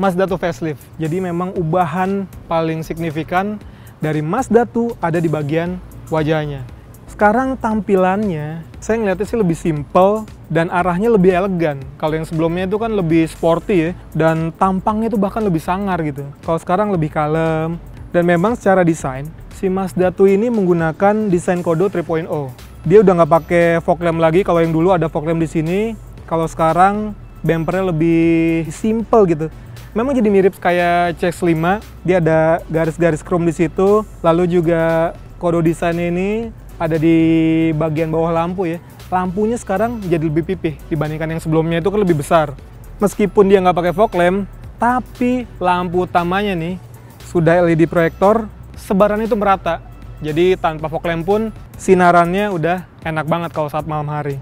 Mazda 2 facelift. Jadi memang ubahan paling signifikan dari Mazda 2 ada di bagian wajahnya. Sekarang tampilannya, saya ngeliatnya sih lebih simple dan arahnya lebih elegan. Kalau yang sebelumnya itu kan lebih sporty ya, dan tampangnya itu bahkan lebih sangar gitu. Kalau sekarang lebih kalem, dan memang secara desain, si Mazda 2 ini menggunakan desain Kodo 3.0. Dia udah nggak pakai fog lamp lagi, kalau yang dulu ada fog lamp di sini, kalau sekarang bumpernya lebih simple gitu. Memang jadi mirip kayak CX-5, dia ada garis-garis chrome di situ, lalu juga kodo desainnya ini ada di bagian bawah lampu ya. Lampunya sekarang jadi lebih pipih dibandingkan yang sebelumnya itu kan lebih besar. Meskipun dia nggak pakai fog lamp, tapi lampu utamanya nih sudah LED proyektor, sebarannya itu merata. Jadi tanpa fog lamp pun sinarannya udah enak banget kalau saat malam hari.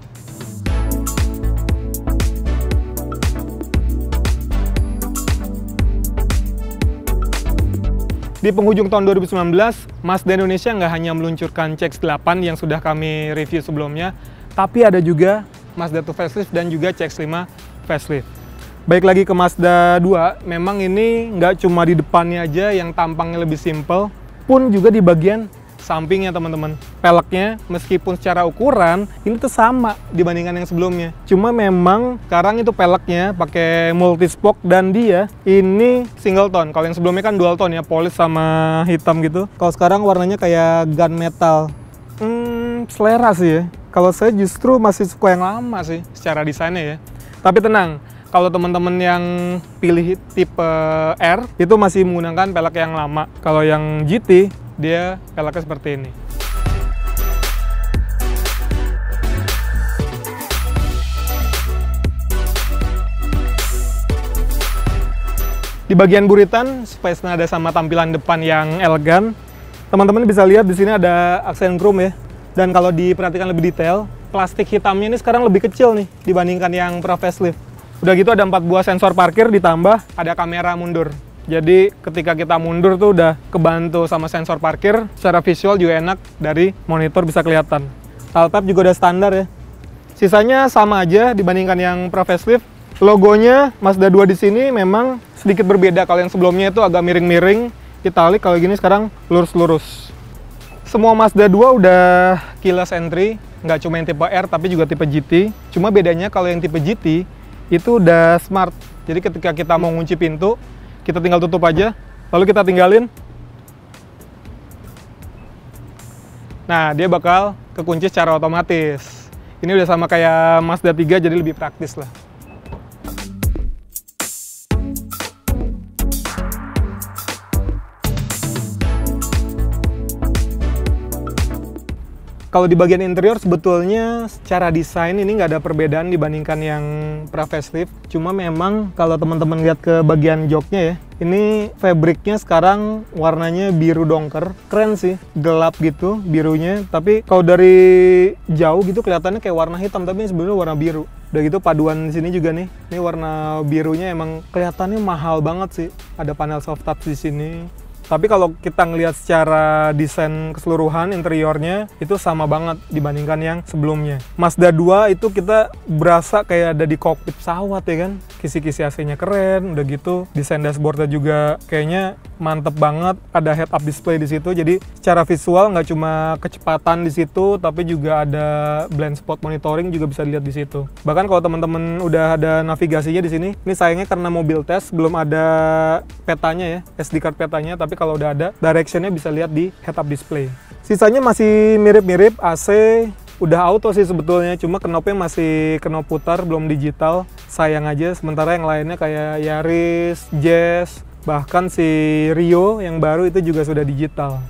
Di penghujung tahun 2019, Mazda Indonesia nggak hanya meluncurkan CX-8 yang sudah kami review sebelumnya, tapi ada juga Mazda 2 facelift dan juga CX-5 facelift. Baik lagi ke Mazda 2, memang ini nggak cuma di depannya aja yang tampangnya lebih simple, pun juga di bagian sampingnya teman-teman. Peleknya meskipun secara ukuran ini tuh sama dibandingkan yang sebelumnya. Cuma memang sekarang itu peleknya pakai multi spoke dan dia ini single tone. Kalau yang sebelumnya kan dual tone ya, polis sama hitam gitu. Kalau sekarang warnanya kayak gunmetal. Hmm, selera sih ya. Kalau saya justru masih suka yang lama sih secara desainnya ya. Tapi tenang, kalau teman-teman yang pilih tipe R itu masih menggunakan pelek yang lama. Kalau yang GT dia peleknya seperti ini. Di bagian buritan, supaya senada sama tampilan depan yang elegan, teman-teman bisa lihat di sini ada aksen chrome ya. Dan kalau diperhatikan lebih detail, plastik hitamnya ini sekarang lebih kecil nih dibandingkan yang pra facelift. Udah gitu ada empat buah sensor parkir ditambah ada kamera mundur. Jadi ketika kita mundur tuh udah kebantu sama sensor parkir, secara visual juga enak dari monitor bisa kelihatan. Altap juga udah standar ya. Sisanya sama aja dibandingkan yang Pro Facelift. Logonya Mazda 2 di sini memang sedikit berbeda. Kalau yang sebelumnya itu agak miring-miring, italik kalau gini sekarang lurus-lurus. Semua Mazda 2 udah keyless entry, nggak cuma yang tipe R tapi juga tipe GT. Cuma bedanya kalau yang tipe GT itu udah smart. Jadi ketika kita mau ngunci pintu, kita tinggal tutup aja, lalu kita tinggalin. Nah, dia bakal kekunci secara otomatis. Ini udah sama kayak Mazda 3 jadi lebih praktis lah. Kalau di bagian interior sebetulnya secara desain ini nggak ada perbedaan dibandingkan yang pra facelift. Cuma memang kalau teman-teman lihat ke bagian joknya ya, ini fabriknya sekarang warnanya biru dongker. Keren sih, gelap gitu birunya. Tapi kalau dari jauh gitu kelihatannya kayak warna hitam, tapi sebenarnya warna biru. Udah gitu paduan sini juga nih. Ini warna birunya emang kelihatannya mahal banget sih. Ada panel soft touch di sini tapi kalau kita ngelihat secara desain keseluruhan interiornya itu sama banget dibandingkan yang sebelumnya. Mazda 2 itu kita berasa kayak ada di kokpit pesawat ya kan. Kisi-kisi AC-nya keren, udah gitu desain dashboardnya juga kayaknya mantep banget. Ada head up display di situ. Jadi secara visual nggak cuma kecepatan di situ, tapi juga ada blind spot monitoring juga bisa dilihat di situ. Bahkan kalau teman-teman udah ada navigasinya di sini, ini sayangnya karena mobil tes belum ada petanya ya, SD card petanya, tapi kalau udah ada directionnya bisa lihat di head up display. Sisanya masih mirip-mirip AC, udah auto sih sebetulnya, cuma knopnya masih knop putar, belum digital. Sayang aja, sementara yang lainnya kayak Yaris, Jazz, bahkan si Rio yang baru itu juga sudah digital.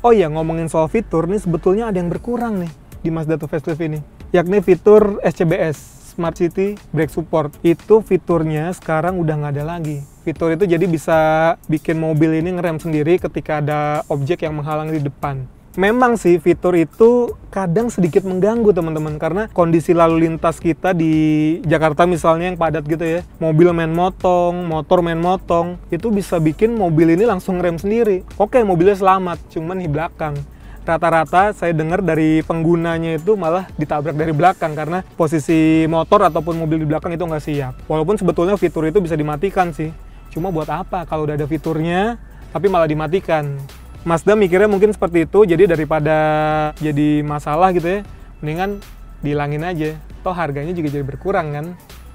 Oh iya, ngomongin soal fitur, nih sebetulnya ada yang berkurang nih di Mazda 2 Facelift ini, yakni fitur SCBS, Smart City Brake Support. Itu fiturnya sekarang udah nggak ada lagi. Fitur itu jadi bisa bikin mobil ini ngerem sendiri ketika ada objek yang menghalangi di depan. Memang sih fitur itu kadang sedikit mengganggu teman-teman karena kondisi lalu lintas kita di Jakarta misalnya yang padat gitu ya mobil main motong, motor main motong itu bisa bikin mobil ini langsung rem sendiri oke mobilnya selamat cuman di belakang rata-rata saya dengar dari penggunanya itu malah ditabrak dari belakang karena posisi motor ataupun mobil di belakang itu nggak siap. Walaupun sebetulnya fitur itu bisa dimatikan sih. Cuma buat apa kalau udah ada fiturnya tapi malah dimatikan? Mazda mikirnya mungkin seperti itu, jadi daripada jadi masalah gitu ya, mendingan dihilangin aja. Toh harganya juga jadi berkurang kan.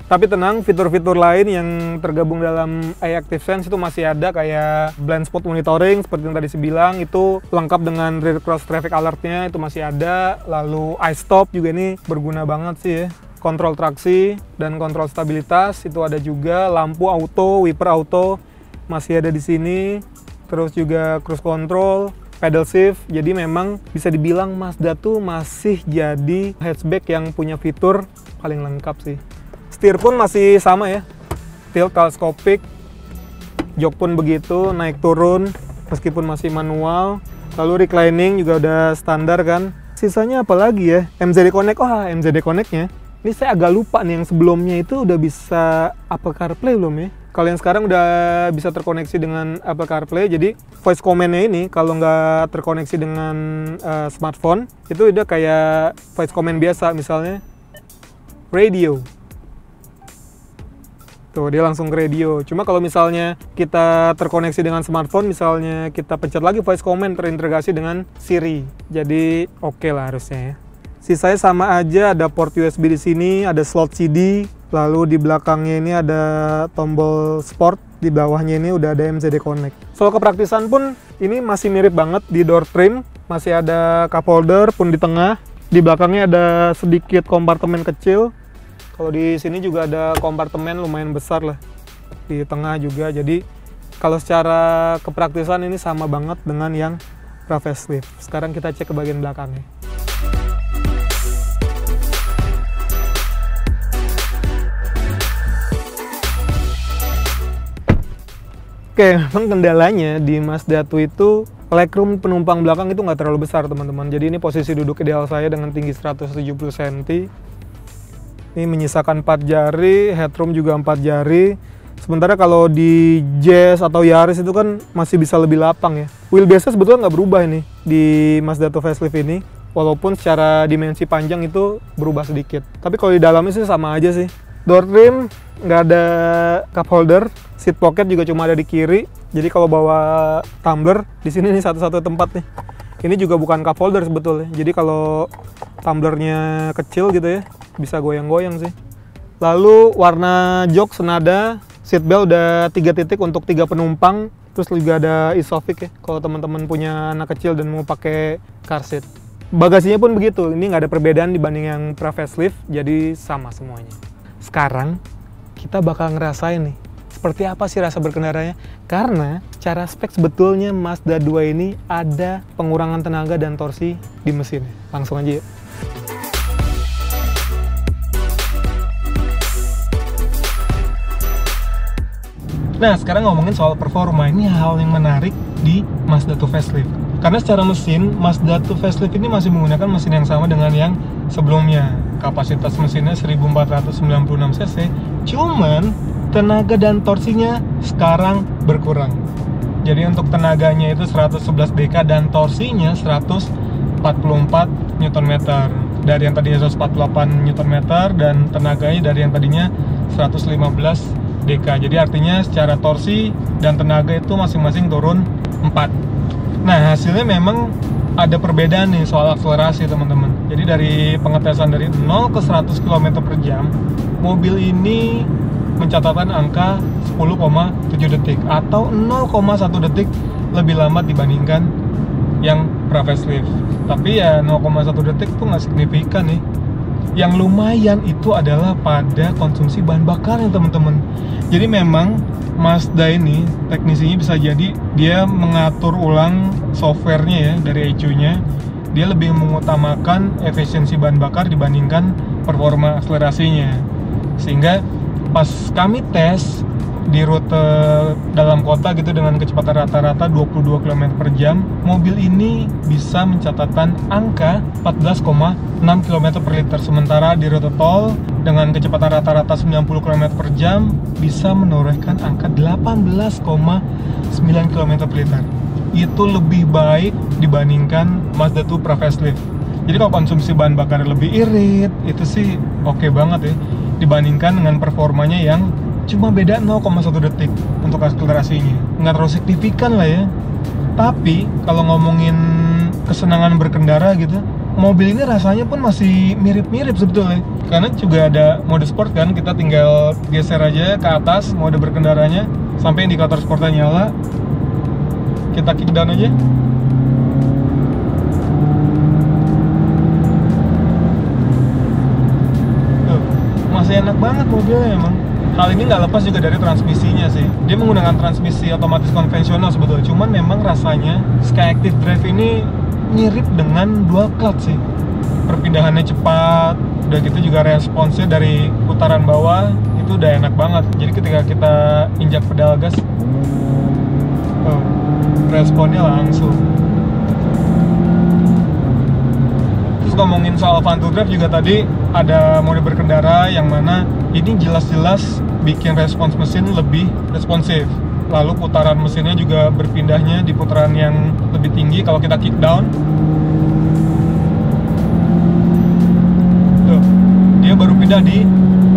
Tapi tenang, fitur-fitur lain yang tergabung dalam iActive Sense itu masih ada kayak blind spot monitoring seperti yang tadi saya bilang itu lengkap dengan rear cross traffic alertnya itu masih ada. Lalu iStop juga ini berguna banget sih ya. Kontrol traksi dan kontrol stabilitas itu ada juga. Lampu auto, wiper auto masih ada di sini. Terus juga cruise control, pedal shift. Jadi memang bisa dibilang Mazda tuh masih jadi hatchback yang punya fitur paling lengkap sih. Setir pun masih sama ya. Tilt teleskopik. Jok pun begitu, naik turun meskipun masih manual. Lalu reclining juga udah standar kan. Sisanya apa lagi ya? MZD Connect. Oh, MZD Connect-nya. Ini saya agak lupa nih yang sebelumnya itu udah bisa Apple CarPlay belum ya? Kalau yang sekarang udah bisa terkoneksi dengan Apple CarPlay, jadi voice command-nya ini kalau nggak terkoneksi dengan uh, smartphone, itu udah kayak voice command biasa, misalnya radio. Tuh, dia langsung ke radio. Cuma kalau misalnya kita terkoneksi dengan smartphone, misalnya kita pencet lagi voice command terintegrasi dengan Siri. Jadi oke okay lah harusnya ya. Sisanya sama aja, ada port USB di sini, ada slot CD, lalu di belakangnya ini ada tombol sport, di bawahnya ini udah ada MCD Connect. Soal kepraktisan pun ini masih mirip banget di door trim, masih ada cup holder pun di tengah, di belakangnya ada sedikit kompartemen kecil kalau di sini juga ada kompartemen lumayan besar lah di tengah juga. Jadi kalau secara kepraktisan ini sama banget dengan yang pra facelift. Sekarang kita cek ke bagian belakangnya. Oke, memang kendalanya di Mazda 2 itu legroom penumpang belakang itu nggak terlalu besar teman-teman. Jadi ini posisi duduk ideal saya dengan tinggi 170 cm ini menyisakan 4 jari, headroom juga 4 jari. Sementara kalau di Jazz atau Yaris itu kan masih bisa lebih lapang ya. Wheelbase sebetulnya nggak berubah ini di Mazda 2 facelift ini. Walaupun secara dimensi panjang itu berubah sedikit. Tapi kalau di dalamnya sih sama aja sih. Door trim nggak ada cup holder, seat pocket juga cuma ada di kiri. Jadi kalau bawa tumbler di sini nih satu-satu tempat nih. Ini juga bukan cup holder sebetulnya. Jadi kalau tumblernya kecil gitu ya, bisa goyang-goyang sih. Lalu warna jok senada, seat belt udah tiga titik untuk tiga penumpang, terus juga ada isofix ya kalau teman-teman punya anak kecil dan mau pakai car seat. Bagasinya pun begitu, ini nggak ada perbedaan dibanding yang pre facelift, jadi sama semuanya. Sekarang kita bakal ngerasain nih, seperti apa sih rasa berkendaranya? Karena cara spek sebetulnya Mazda 2 ini ada pengurangan tenaga dan torsi di mesinnya. Langsung aja yuk. Nah, sekarang ngomongin soal performa. Ini hal yang menarik di Mazda 2 facelift. Karena secara mesin, Mazda 2 facelift ini masih menggunakan mesin yang sama dengan yang sebelumnya. Kapasitas mesinnya 1496 cc, cuman tenaga dan torsinya sekarang berkurang. Jadi untuk tenaganya itu 111 dk dan torsinya 144 Nm. Dari yang tadinya 148 Nm dan tenaganya dari yang tadinya 115 DK jadi artinya secara torsi dan tenaga itu masing-masing turun 4 nah hasilnya memang ada perbedaan nih soal akselerasi teman-teman. Jadi dari pengetesan dari 0 ke 100 km per jam mobil ini mencatatkan angka 10,7 detik atau 0,1 detik lebih lambat dibandingkan yang pra facelift tapi ya 0,1 detik itu nggak signifikan nih yang lumayan itu adalah pada konsumsi bahan bakar ya teman-teman. Jadi memang Mazda ini teknisinya bisa jadi dia mengatur ulang softwarenya ya dari ECU-nya dia lebih mengutamakan efisiensi bahan bakar dibandingkan performa akselerasinya. Sehingga pas kami tes di rute dalam kota gitu dengan kecepatan rata-rata 22 km per jam mobil ini bisa mencatatkan angka 14,6 km per liter. Sementara di rute tol dengan kecepatan rata-rata 90 km per jam bisa menorehkan angka 18,9 km per liter. Itu lebih baik dibandingkan Mazda 2 Pro Facelift jadi kalau konsumsi bahan bakar lebih irit itu sih oke okay banget ya dibandingkan dengan performanya yang cuma beda 0,1 detik untuk akselerasinya. Nggak terlalu signifikan lah ya. Tapi kalau ngomongin kesenangan berkendara gitu mobil ini rasanya pun masih mirip-mirip sebetulnya. Karena juga ada mode sport kan kita tinggal geser aja ke atas mode berkendaranya sampai indikator sportnya nyala. Kita kick down aja. Masih enak banget mobilnya emang hal ini nggak lepas juga dari transmisinya sih. Dia menggunakan transmisi otomatis konvensional sebetulnya. Cuman memang rasanya Skyactiv Drive ini mirip dengan dual clutch sih. Perpindahannya cepat udah gitu juga responsnya dari putaran bawah itu udah enak banget. Jadi ketika kita injak pedal gas oh, responnya langsung ngomongin soal fun juga tadi ada mode berkendara yang mana ini jelas-jelas bikin respons mesin lebih responsif. Lalu putaran mesinnya juga berpindahnya di putaran yang lebih tinggi. Kalau kita kick down tuh dia baru pindah di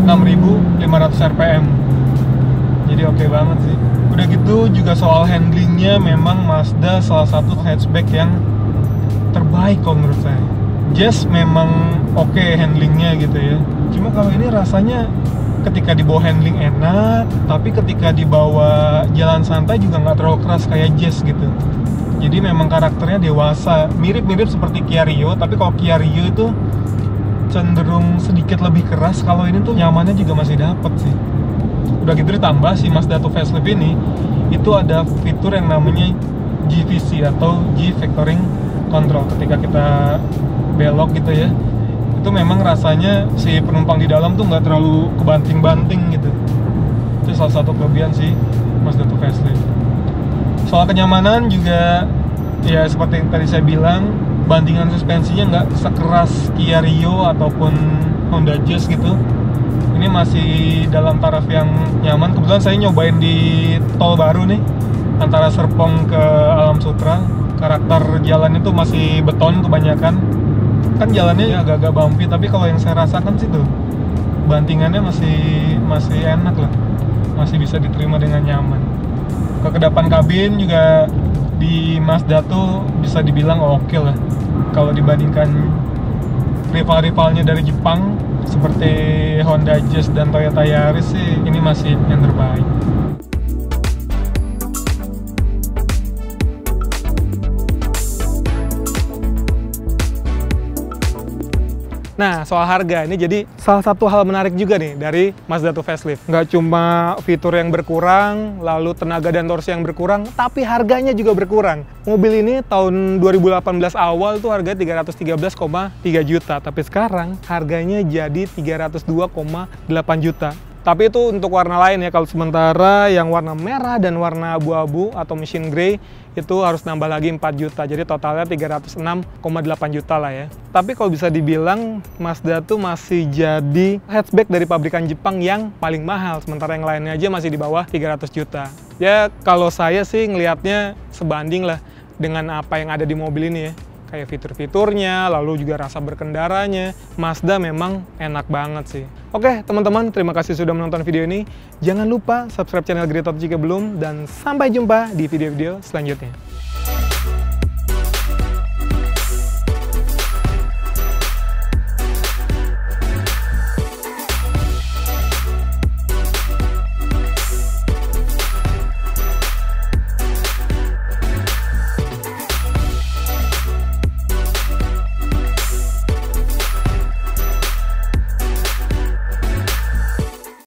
6500 rpm jadi oke okay banget sih. Udah gitu juga soal handlingnya memang Mazda salah satu hatchback yang terbaik kalau menurut saya Jazz memang oke okay handlingnya gitu ya. Cuma kalau ini rasanya ketika dibawa handling enak tapi ketika dibawa jalan santai juga nggak terlalu keras kayak Jazz gitu. Jadi memang karakternya dewasa. Mirip-mirip seperti Kia Rio tapi kalau Kia Rio itu cenderung sedikit lebih keras. Kalau ini tuh nyamannya juga masih dapet sih. Udah gitu ditambah si Mazda 2 facelift ini itu ada fitur yang namanya GVC atau G Vectoring Control. Ketika kita belok gitu ya itu memang rasanya si penumpang di dalam tuh nggak terlalu kebanting-banting gitu. Itu salah satu kelebihan sih Mazda 2 facelift. Soal kenyamanan juga ya seperti yang tadi saya bilang bandingan suspensinya nggak sekeras Kia Rio ataupun Honda Jazz gitu. Ini masih dalam taraf yang nyaman. Kebetulan saya nyobain di tol baru nih antara Serpong ke Alam Sutra. Karakter jalan itu masih beton kebanyakan kan jalannya ya agak-agak bumpy tapi kalau yang saya rasakan sih tuh bantingannya masih masih enak lah. Masih bisa diterima dengan nyaman. Kekedapan kabin juga di Mazda tuh bisa dibilang oke okay lah. Kalau dibandingkan rival-rivalnya dari Jepang seperti Honda Jazz dan Toyota Yaris sih ini masih yang terbaik Nah, soal harga ini jadi salah satu hal menarik juga nih dari Mazda 2 facelift. Nggak cuma fitur yang berkurang, lalu tenaga dan torsi yang berkurang, tapi harganya juga berkurang. Mobil ini tahun 2018 awal tuh harganya 313,3 juta, tapi sekarang harganya jadi 302,8 juta. Tapi itu untuk warna lain ya, kalau sementara yang warna merah dan warna abu-abu atau mesin grey itu harus nambah lagi 4 juta, jadi totalnya 306,8 juta lah ya. Tapi kalau bisa dibilang Mazda tuh masih jadi hatchback dari pabrikan Jepang yang paling mahal, sementara yang lainnya aja masih di bawah 300 juta. Ya kalau saya sih ngelihatnya sebanding lah dengan apa yang ada di mobil ini ya kayak fitur-fiturnya, lalu juga rasa berkendaranya. Mazda memang enak banget sih. Oke, teman-teman, terima kasih sudah menonton video ini. Jangan lupa subscribe channel Gretot jika belum, dan sampai jumpa di video-video selanjutnya.